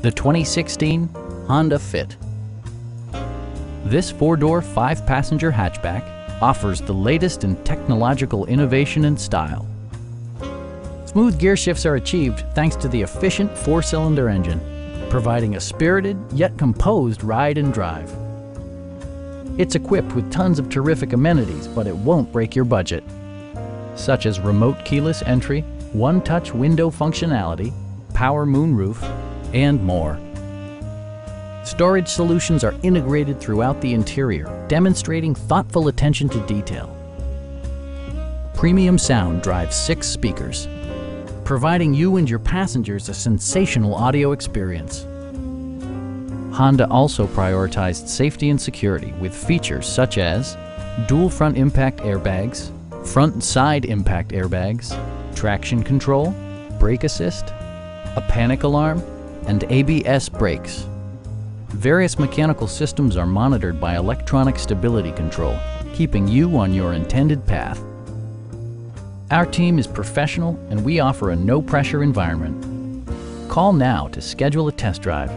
the 2016 Honda Fit. This four-door, five-passenger hatchback offers the latest in technological innovation and style. Smooth gear shifts are achieved thanks to the efficient four-cylinder engine, providing a spirited yet composed ride and drive. It's equipped with tons of terrific amenities, but it won't break your budget, such as remote keyless entry, one-touch window functionality, power moonroof, and more. Storage solutions are integrated throughout the interior, demonstrating thoughtful attention to detail. Premium sound drives six speakers, providing you and your passengers a sensational audio experience. Honda also prioritized safety and security with features such as dual front impact airbags, front and side impact airbags, traction control, brake assist, a panic alarm, and ABS brakes. Various mechanical systems are monitored by electronic stability control, keeping you on your intended path. Our team is professional and we offer a no-pressure environment. Call now to schedule a test drive.